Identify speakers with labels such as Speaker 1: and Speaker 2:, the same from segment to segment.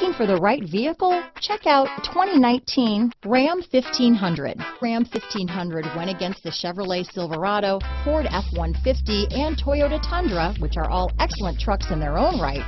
Speaker 1: Looking for the right vehicle? Check out 2019 Ram 1500. Ram 1500 went against the Chevrolet Silverado, Ford F-150, and Toyota Tundra, which are all excellent trucks in their own right.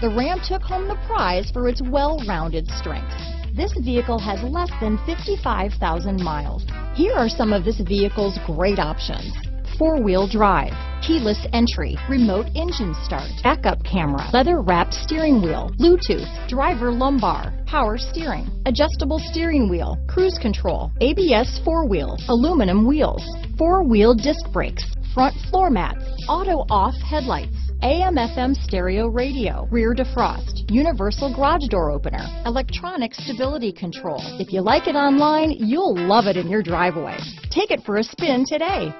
Speaker 1: The Ram took home the prize for its well-rounded strengths. This vehicle has less than 55,000 miles. Here are some of this vehicle's great options four-wheel drive, keyless entry, remote engine start, backup camera, leather wrapped steering wheel, Bluetooth, driver lumbar, power steering, adjustable steering wheel, cruise control, ABS four-wheel, aluminum wheels, four-wheel disc brakes, front floor mats, auto off headlights, AM FM stereo radio, rear defrost, universal garage door opener, electronic stability control. If you like it online, you'll love it in your driveway. Take it for a spin today.